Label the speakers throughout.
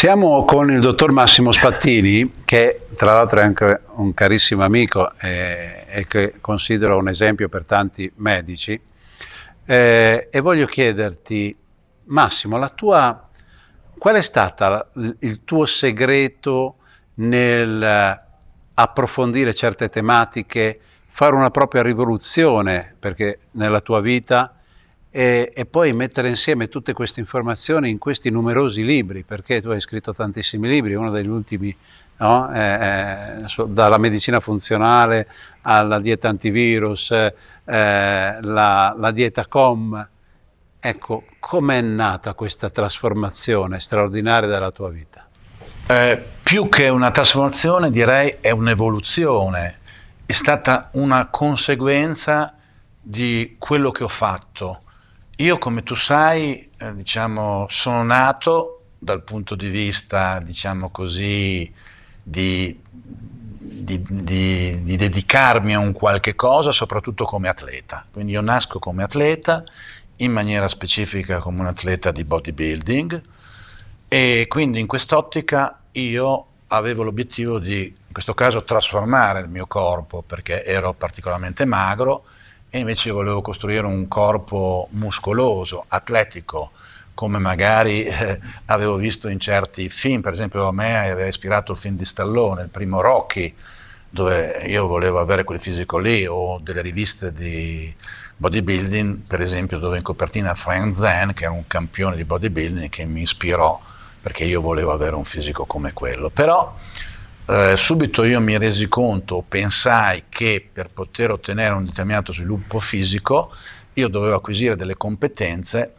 Speaker 1: Siamo con il dottor Massimo Spattini, che tra l'altro è anche un carissimo amico e, e che considero un esempio per tanti medici. Eh, e voglio chiederti, Massimo, tua, qual è stato il tuo segreto nel approfondire certe tematiche, fare una propria rivoluzione, perché nella tua vita e, e, poi mettere insieme tutte queste informazioni in questi numerosi libri, perché tu hai scritto tantissimi libri, uno degli ultimi, no? eh, eh, dalla medicina funzionale alla dieta antivirus, eh, la, la, dieta COM. Ecco, com'è nata questa trasformazione straordinaria della tua vita?
Speaker 2: Eh, più che una trasformazione direi è un'evoluzione, è stata una conseguenza di quello che ho fatto io, come tu sai, eh, diciamo, sono nato dal punto di vista, diciamo così, di, di, di, di, dedicarmi a un qualche cosa, soprattutto come atleta. Quindi io nasco come atleta, in maniera specifica come un atleta di bodybuilding e quindi in quest'ottica io avevo l'obiettivo di, in questo caso, trasformare il mio corpo perché ero particolarmente magro e invece volevo costruire un corpo muscoloso, atletico, come magari eh, avevo visto in certi film, per esempio a me aveva ispirato il film di Stallone, il primo Rocky, dove io volevo avere quel fisico lì, o delle riviste di bodybuilding, per esempio dove in copertina Frank Zen, che era un campione di bodybuilding, che mi ispirò perché io volevo avere un fisico come quello. Però eh, subito io mi resi conto, pensai che per poter ottenere un determinato sviluppo fisico io dovevo acquisire delle competenze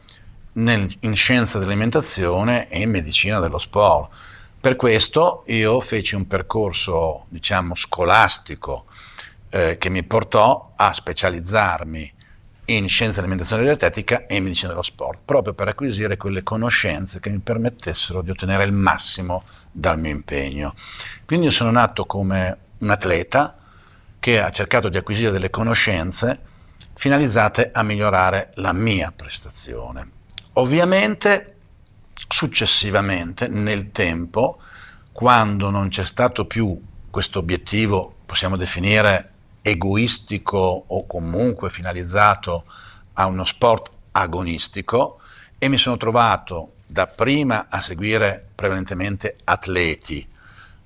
Speaker 2: nel, in scienza dell'alimentazione e in medicina dello sport. Per questo io feci un percorso, diciamo, scolastico eh, che mi portò a specializzarmi in scienza dell'alimentazione dietetica e in medicina dello sport, proprio per acquisire quelle conoscenze che mi permettessero di ottenere il massimo dal mio impegno. Quindi io sono nato come un atleta che ha cercato di acquisire delle conoscenze finalizzate a migliorare la mia prestazione. Ovviamente, successivamente, nel tempo, quando non c'è stato più questo obiettivo, possiamo definire egoistico o comunque finalizzato a uno sport agonistico, e mi sono trovato dapprima a seguire prevalentemente atleti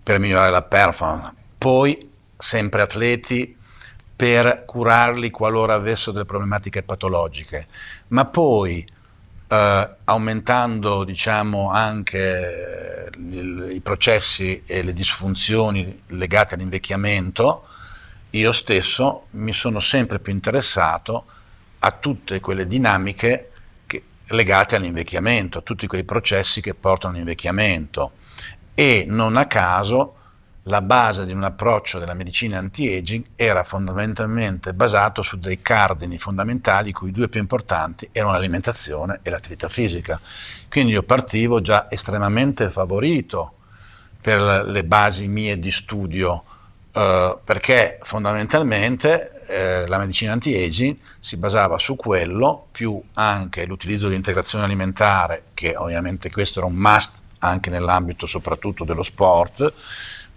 Speaker 2: per migliorare la performance, poi sempre atleti per curarli qualora avessero delle problematiche patologiche, ma poi eh, aumentando diciamo, anche i processi e le disfunzioni legate all'invecchiamento, io stesso mi sono sempre più interessato a tutte quelle dinamiche legate all'invecchiamento, a tutti quei processi che portano all'invecchiamento e non a caso la base di un approccio della medicina anti-aging era fondamentalmente basato su dei cardini fondamentali, cui due più importanti erano l'alimentazione e l'attività fisica. Quindi io partivo già estremamente favorito per le basi mie di studio, eh, perché fondamentalmente eh, la medicina anti-aging si basava su quello, più anche l'utilizzo di integrazione alimentare, che ovviamente questo era un must anche nell'ambito soprattutto dello sport,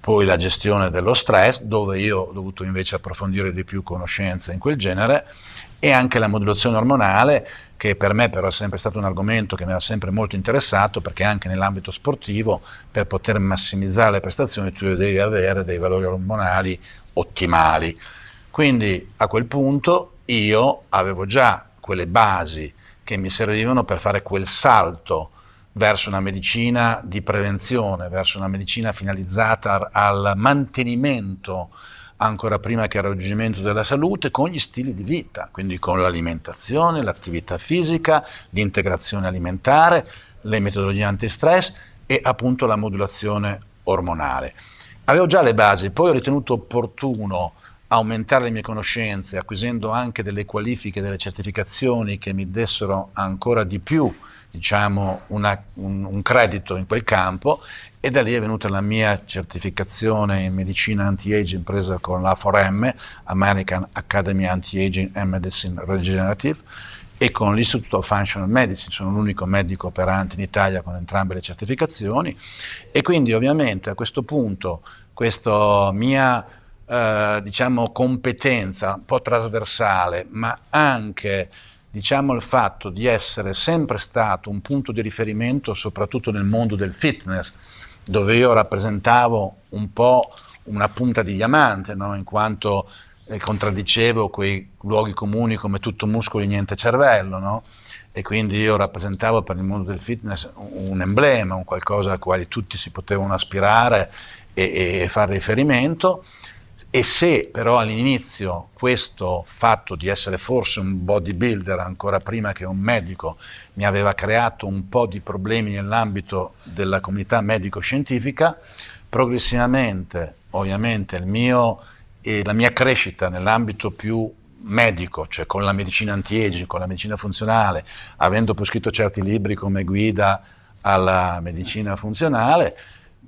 Speaker 2: poi la gestione dello stress, dove io ho dovuto invece approfondire di più conoscenze in quel genere, e anche la modulazione ormonale, che per me però è sempre stato un argomento che mi ha sempre molto interessato, perché anche nell'ambito sportivo, per poter massimizzare le prestazioni, tu devi avere dei valori ormonali ottimali. Quindi a quel punto io avevo già quelle basi che mi servivano per fare quel salto verso una medicina di prevenzione, verso una medicina finalizzata al mantenimento ancora prima che al raggiungimento della salute con gli stili di vita, quindi con l'alimentazione, l'attività fisica, l'integrazione alimentare, le metodologie antistress e appunto la modulazione ormonale. Avevo già le basi, poi ho ritenuto opportuno aumentare le mie conoscenze, acquisendo anche delle qualifiche, delle certificazioni che mi dessero ancora di più diciamo, una, un, un, credito in quel campo e da lì è venuta la mia certificazione in medicina anti-aging presa con la 4M, American Academy Anti-Aging and Medicine Regenerative, e con l'Institute of Functional Medicine, sono l'unico medico operante in Italia con entrambe le certificazioni. E quindi ovviamente a questo punto questa mia eh, diciamo, competenza un po' trasversale, ma anche diciamo, il fatto di essere sempre stato un punto di riferimento soprattutto nel mondo del fitness, dove io rappresentavo un po' una punta di diamante, no? in quanto eh, contraddicevo quei luoghi comuni come tutto muscoli e niente cervello, no? e quindi io rappresentavo per il mondo del fitness un emblema, un qualcosa al quale tutti si potevano aspirare e, e fare riferimento. E se però all'inizio questo fatto di essere forse un bodybuilder ancora prima che un medico mi aveva creato un po' di problemi nell'ambito della comunità medico-scientifica, progressivamente ovviamente mio, eh, la mia crescita nell'ambito più medico, cioè con la medicina anti-aging, con la medicina funzionale, avendo poi scritto certi libri come guida alla medicina funzionale,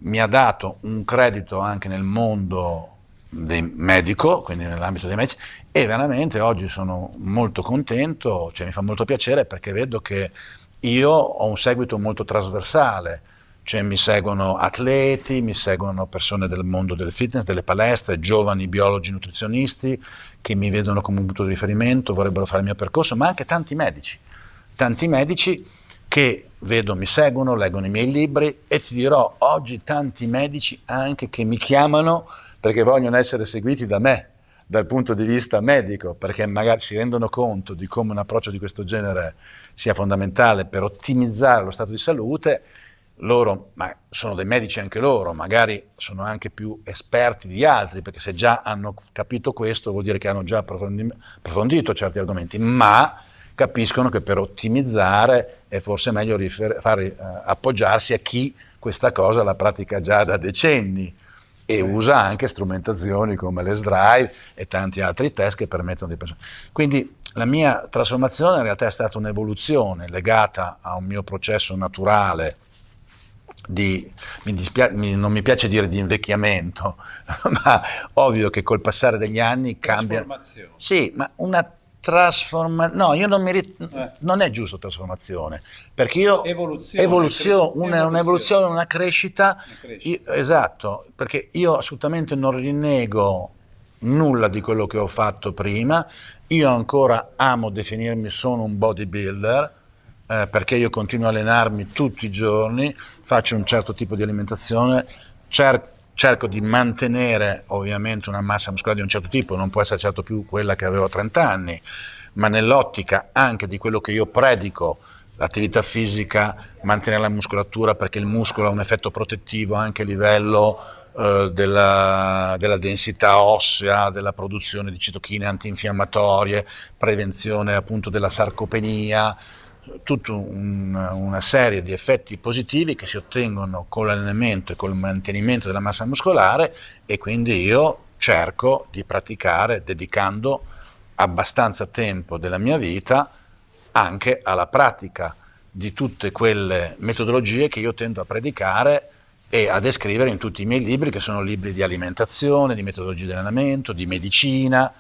Speaker 2: mi ha dato un credito anche nel mondo medico, quindi nell'ambito dei medici, e veramente oggi sono molto contento, cioè mi fa molto piacere perché vedo che io ho un seguito molto trasversale, cioè mi seguono atleti, mi seguono persone del mondo del fitness, delle palestre, giovani biologi nutrizionisti che mi vedono come un punto di riferimento, vorrebbero fare il mio percorso, ma anche tanti medici, tanti medici che vedo, mi seguono, leggono i miei libri e ti dirò oggi tanti medici anche che mi chiamano perché vogliono essere seguiti da me dal punto di vista medico, perché magari si rendono conto di come un approccio di questo genere sia fondamentale per ottimizzare lo stato di salute, loro, ma sono dei medici anche loro, magari sono anche più esperti di altri, perché se già hanno capito questo vuol dire che hanno già approfondito certi argomenti, ma capiscono che per ottimizzare è forse meglio far, eh, appoggiarsi a chi questa cosa la pratica già da decenni e usa anche strumentazioni come l'S-Drive e tanti altri test che permettono di pensare. Quindi la mia trasformazione in realtà è stata un'evoluzione legata a un mio processo naturale di, mi dispia- mi, non mi piace dire di invecchiamento, ma ovvio che col passare degli anni cambia. Sì, ma una trasformazione. No, io non mi rit- eh. non è giusto trasformazione, perché io
Speaker 1: evoluzione,
Speaker 2: evoluzione, una, un'evoluzione, una crescita, una crescita. Io, esatto, perché io assolutamente non rinnego nulla di quello che ho fatto prima, io ancora amo definirmi sono un bodybuilder, eh, perché io continuo a allenarmi tutti i giorni, faccio un certo tipo di alimentazione, cerco cerco di mantenere ovviamente una massa muscolare di un certo tipo, non può essere certo più quella che avevo a 30 anni, ma nell'ottica anche di quello che io predico, l'attività fisica, mantenere la muscolatura perché il muscolo ha un effetto protettivo anche a livello eh, della, della, densità ossea, della produzione di citochine antinfiammatorie, prevenzione appunto della sarcopenia, tutta un, una serie di effetti positivi che si ottengono con l'allenamento e col mantenimento della massa muscolare e quindi io cerco di praticare dedicando abbastanza tempo della mia vita anche alla pratica di tutte quelle metodologie che io tendo a predicare e a descrivere in tutti i miei libri, che sono libri di alimentazione, di metodologie di allenamento, di medicina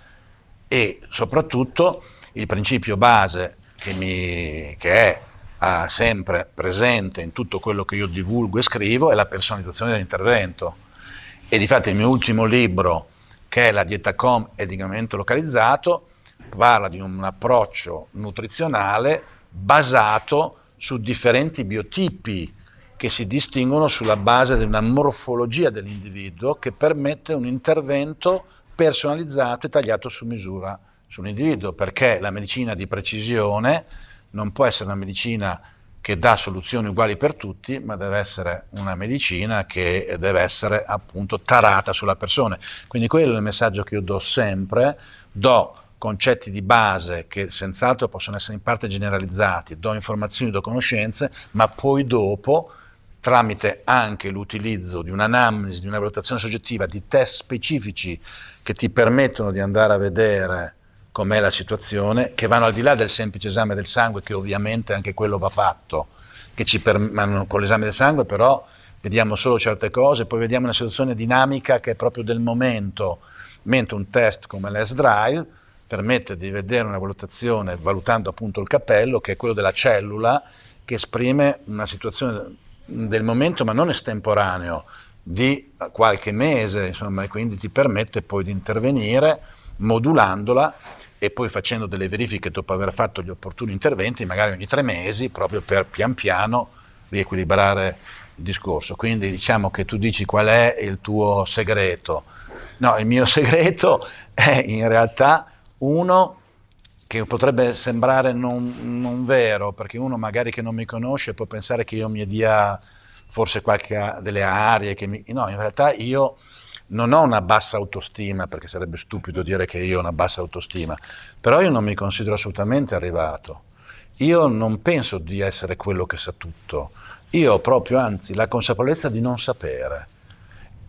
Speaker 2: e soprattutto il principio base che, mi, che è ah, sempre presente in tutto quello che io divulgo e scrivo è la personalizzazione dell'intervento. E di fatto il mio ultimo libro, che è La dieta com e diagramento localizzato, parla di un approccio nutrizionale basato su differenti biotipi che si distinguono sulla base di una morfologia dell'individuo che permette un intervento personalizzato e tagliato su misura su un individuo, perché la medicina di precisione non può essere una medicina che dà soluzioni uguali per tutti, ma deve essere una medicina che deve essere appunto tarata sulla persona. Quindi quello è il messaggio che io do sempre, do concetti di base che senz'altro possono essere in parte generalizzati, do informazioni, do conoscenze, ma poi dopo tramite anche l'utilizzo di un'anamnesi, di una valutazione soggettiva, di test specifici che ti permettono di andare a vedere com'è la situazione, che vanno al di là del semplice esame del sangue, che ovviamente anche quello va fatto, per, con l'esame del sangue però vediamo solo certe cose, poi vediamo una situazione dinamica che è proprio del momento, mentre un test come l'S-Drive permette di vedere una valutazione valutando appunto il capello, che è quello della cellula, che esprime una situazione del momento, ma non estemporaneo, di qualche mese, insomma, e quindi ti permette poi di intervenire modulandola e poi facendo delle verifiche dopo aver fatto gli opportuni interventi, magari ogni tre mesi, proprio per pian piano riequilibrare il discorso. Quindi diciamo che tu dici qual è il tuo segreto. No, il mio segreto è in realtà uno che potrebbe sembrare non, non, vero, perché uno magari che non mi conosce può pensare che io mi dia forse qualche delle arie, che mi, no, in realtà io non ho una bassa autostima, perché sarebbe stupido dire che io ho una bassa autostima, però io non mi considero assolutamente arrivato. Io non penso di essere quello che sa tutto, io ho proprio anzi la consapevolezza di non sapere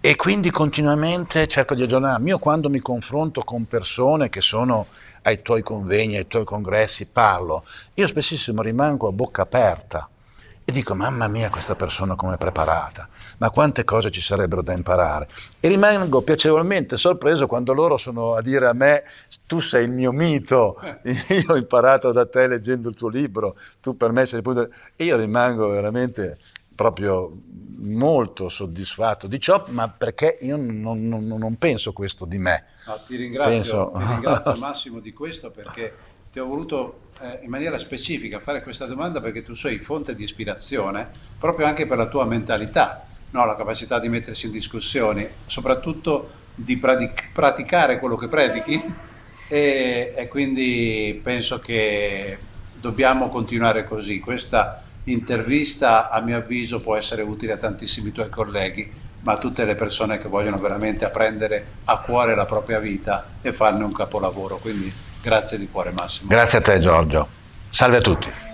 Speaker 2: e quindi continuamente cerco di aggiornarmi. Io quando mi confronto con persone che sono ai tuoi convegni, ai tuoi congressi, parlo, io spessissimo rimango a bocca aperta e dico, mamma mia, questa persona come è preparata, ma quante cose ci sarebbero da imparare. E rimango piacevolmente sorpreso quando loro sono a dire a me, tu sei il mio mito, io ho imparato da te leggendo il tuo libro, tu per me sei il punto... E io rimango veramente proprio molto soddisfatto di ciò, ma perché io non, non, non penso questo di me.
Speaker 1: No, ti, ringrazio, penso... ti ringrazio Massimo di questo perché ti ho voluto eh, in maniera specifica fare questa domanda perché tu sei fonte di ispirazione proprio anche per la tua mentalità, no? la capacità di mettersi in discussione, soprattutto di pratic- praticare quello che predichi e, e quindi penso che dobbiamo continuare così. Questa intervista a mio avviso può essere utile a tantissimi tuoi colleghi, ma a tutte le persone che vogliono veramente apprendere a cuore la propria vita e farne un capolavoro. Quindi Grazie di cuore Massimo.
Speaker 2: Grazie a te Giorgio. Salve a tutti.